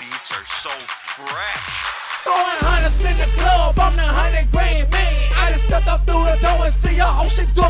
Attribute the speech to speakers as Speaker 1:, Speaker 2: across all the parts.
Speaker 1: beats are so fresh.
Speaker 2: Throwing hundreds in the club, I'm the hundred grand man. I just stepped up through the door and see a whole shit doing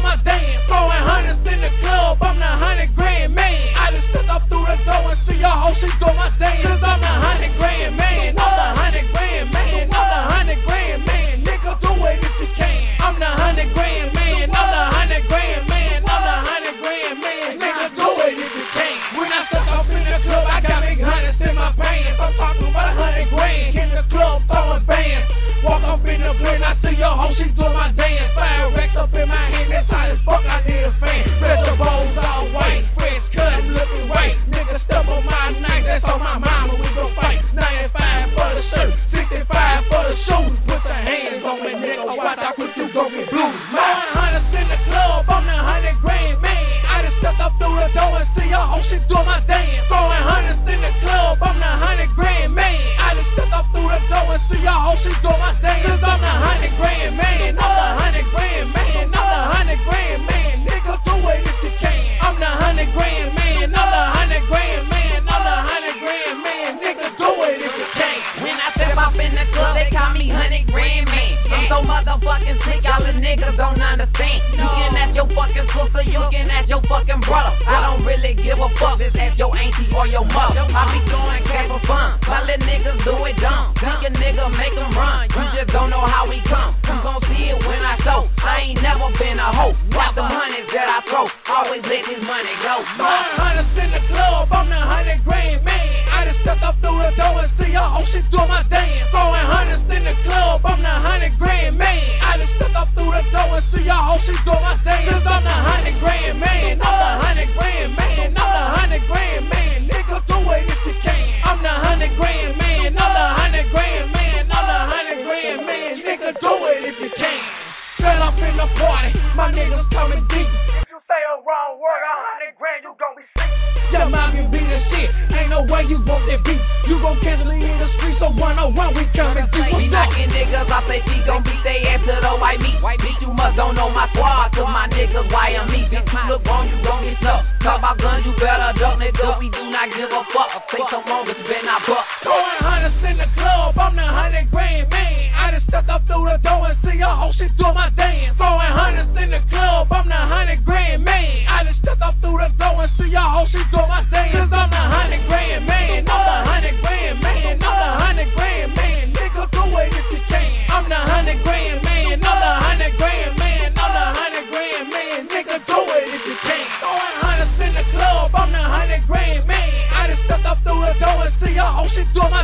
Speaker 3: motherfucking sick, all the niggas don't understand. You can ask your fucking sister, you can ask your fucking brother. I don't really give a fuck, just ask your auntie or your mother. I be throwing cash for fun, my little niggas do it dumb. Think a nigga make them run, you just don't know how we come. You gon' see it when I show. I ain't never been a hoe. Watch the hundreds that I throw, always let this money go.
Speaker 2: Throwing niggas coming deep.
Speaker 4: If you say a wrong word, a hundred grand, you gon' be sick.
Speaker 2: Your mommy be the shit. Ain't no way you want that beat. You gon' cancel it in the street, so 101 we coming through.
Speaker 3: We
Speaker 2: What's up?
Speaker 3: knocking niggas off they feet, gon' beat they ass to the white meat. White bitch, you must don't know my squad, cause my niggas why I'm me. Bitch, you look wrong, you gon' get stuck. Talk about guns, you better duck, nigga. We do not give a fuck. I say some wrong, but you better not buck.
Speaker 2: Throwing hundreds in the club, I'm the hundred grand man. I just stepped up through the door and see a whole shit doing my dance. Throwing in the club, I'm the hundred grand man. I just stepped up through the door and see a whole oh, shit doing.